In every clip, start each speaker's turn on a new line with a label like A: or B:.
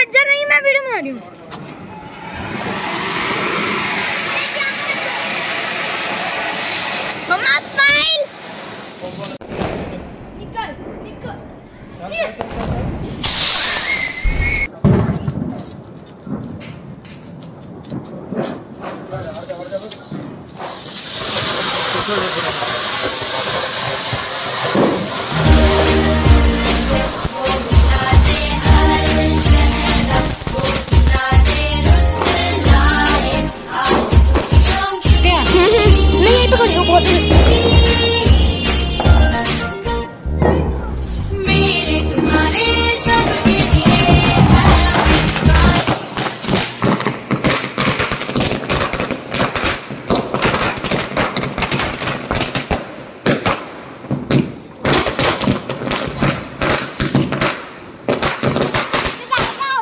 A: हट जा रही मैं वीडियो बना रही हूँ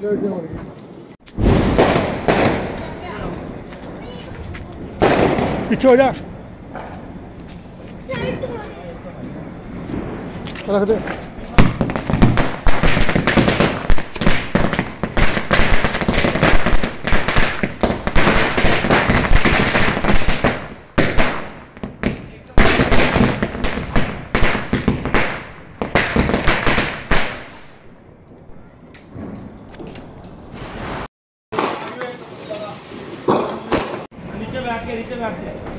A: Very good. 去呀！来这边。के नीचे बैठते हैं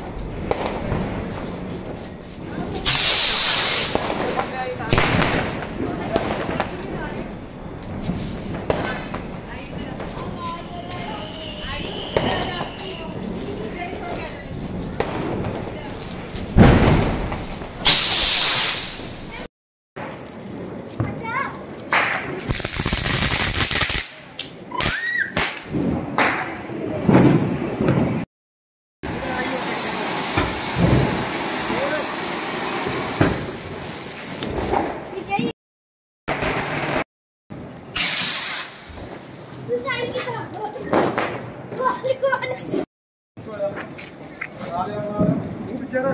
A: बेचारा